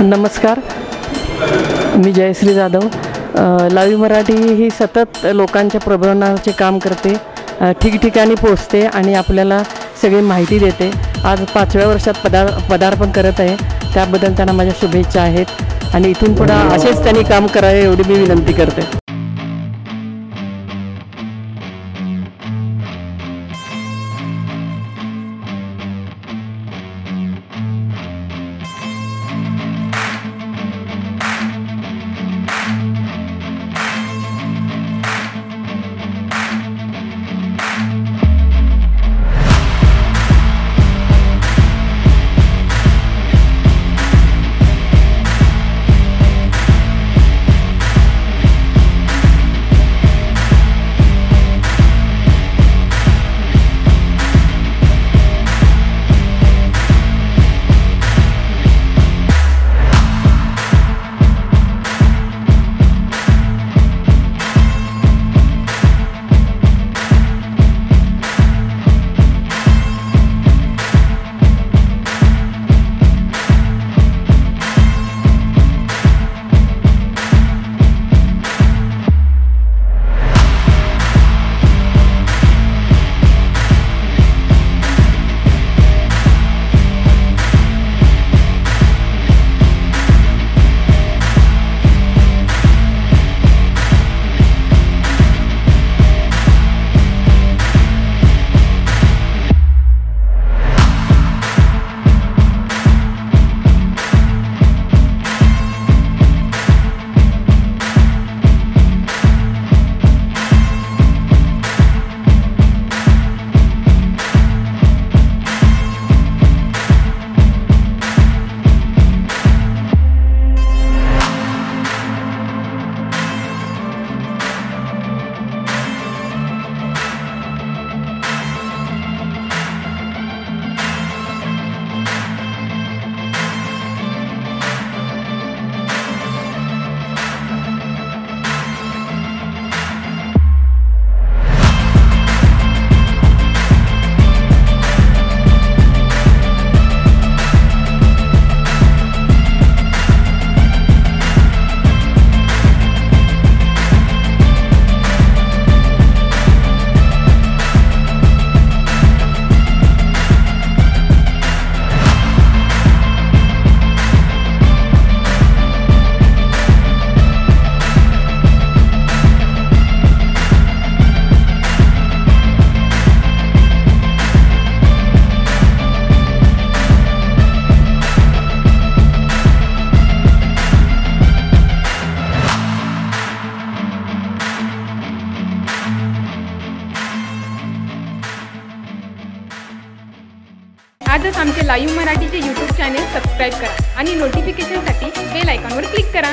नमस्कार. मी जयश्री जाधव. लाईव्ह मराठी ही सतत लोकांच्या प्रबोधनाचे काम करते. ठिकठिकाणी पोचते आणि आपल्याला सगळी माहिती देते. आज पाचव्या वर्षात पदार पदार्पण करत आहे. त्याबद्दल त्यांना माझ्या शुभेच्छा आहेत. आणि इथून पुढं असेच त्यांनी काम करावे एवढी मी विनंती करते. आजच आमचे लाईव्ह मराठीचे यूट्यूब चॅनेल सबस्क्राईब करा आणि नोटिफिकेशनसाठी बेल आयकॉनवर क्लिक करा.